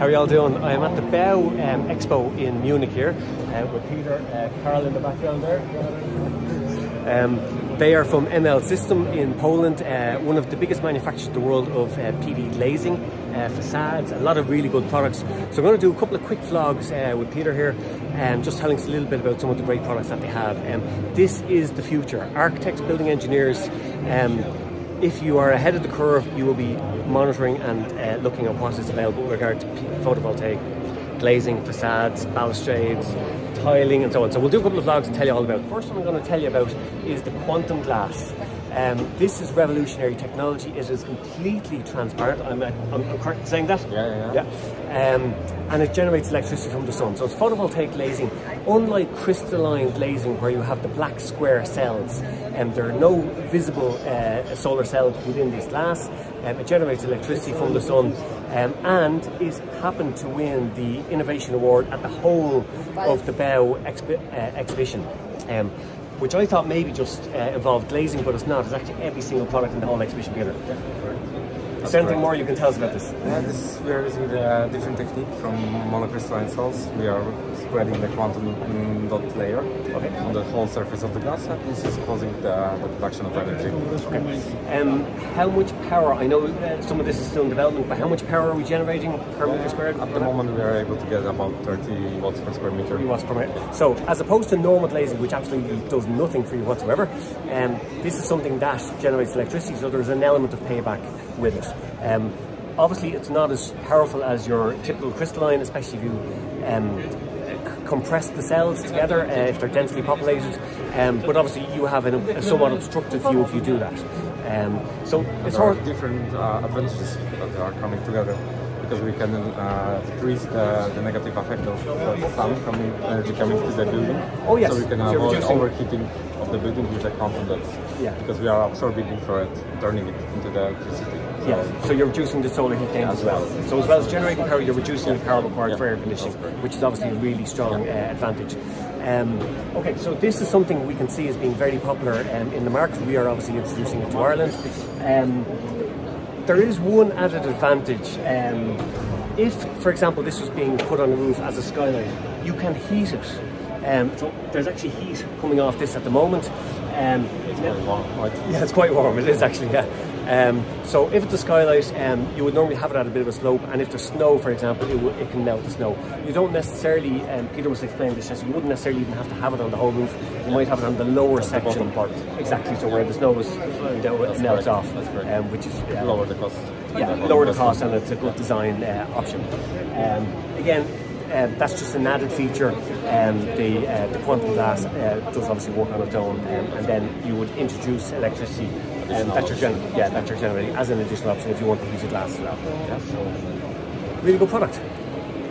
How are y'all doing? I'm at the BAU um, Expo in Munich here uh, with Peter, uh, Carl in the background there. Um, they are from ML System in Poland, uh, one of the biggest manufacturers in the world of uh, PV glazing, uh, facades, a lot of really good products. So I'm going to do a couple of quick vlogs uh, with Peter here, um, just telling us a little bit about some of the great products that they have. Um, this is the future. Architects, building engineers, um, if you are ahead of the curve, you will be monitoring and uh, looking at what is available with regard to photovoltaic glazing, facades, balustrades, tiling and so on. So we'll do a couple of vlogs and tell you all about. First one I'm going to tell you about is the quantum glass. Um, this is revolutionary technology. It is completely transparent. I'm, I'm, I'm correct in saying that? Yeah, yeah. yeah. Um, and it generates electricity from the sun. So it's photovoltaic glazing. Unlike crystalline glazing where you have the black square cells, and um, there are no visible uh, solar cells within this glass. Um, it generates electricity from the sun um, and it happened to win the Innovation Award at the whole of the BAU expi uh, exhibition. Um, which I thought maybe just uh, involved glazing, but it's not. It's actually every single product in the whole exhibition together. Is there anything more you can tell us about this? Yeah, this we are using a different technique from monocrystalline cells. We are spreading the quantum dot layer okay. on the whole surface of the glass, and this is causing the, the production of energy. Okay. Um, how much power? I know uh, some of this is still in development, but how much power are we generating per meter squared? At the moment, we are able to get about 30 watts per square meter. 30 watts per meter. So, as opposed to normal glazing, which absolutely does nothing for you whatsoever, um, this is something that generates electricity. So there's an element of payback with it. Um, obviously, it's not as powerful as your typical crystalline, especially if you um, compress the cells together uh, if they're densely populated. Um, but obviously, you have an, a somewhat obstructive view if you do that. Um, so it's there are different uh, advantages that are coming together because we can uh, decrease the, the, negative effect of the sun coming, energy coming to the building. Oh yes. So we can avoid overheating of the building with the quantum dots. Yeah. Because we are absorbing infrared, turning it into the electricity. Yeah, so you're reducing the solar heat gain as well. So as well as generating power, you're reducing the power required for air conditioning, which is obviously a really strong uh, advantage. Um, okay, so this is something we can see as being very popular um, in the market. We are obviously introducing it to Ireland. Um, there is one added advantage. Um, if, for example, this was being put on the roof as a skylight, you can heat it. Um, so there's actually heat coming off this at the moment. Um, it's quite warm, right? Yeah, it's quite warm. It is actually, yeah. Um, so if it's a skylight, um, you would normally have it at a bit of a slope, and if there's snow, for example, it, it can melt the snow. You don't necessarily, um, Peter was explaining this, you wouldn't necessarily even have to have it on the whole roof. You might have it on the lower section. The part. Exactly, so where the snow is, melts correct. off, um, which is uh, lower the cost. Yeah, lower the cost, and it's a good design uh, option. Um, again, um, that's just an added feature. Um, the uh, the quantum glass uh, does obviously work on its own, um, and then you would introduce electricity um, that you're gen- yeah that you're generating as an additional option if you want to use a glass as well. Yeah, so really good product.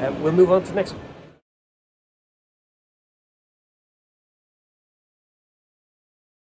Uh, we'll move on to the next one.